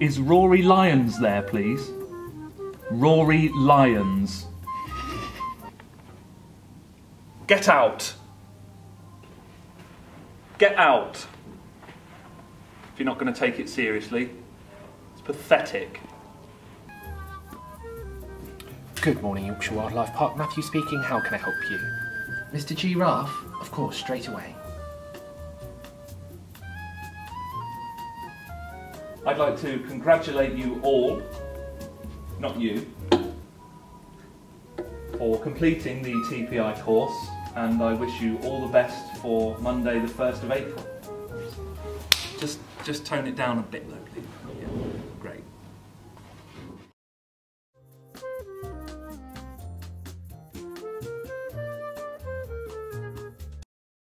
Is Rory Lyons there, please? Rory Lyons. Get out. Get out. If you're not going to take it seriously, it's pathetic. Good morning, Yorkshire Wildlife Park. Matthew speaking. How can I help you? Mr. Giraffe? Of course, straight away. I'd like to congratulate you all, not you, for completing the TPI course, and I wish you all the best for Monday, the 1st of April. Just, just tone it down a bit, though, please.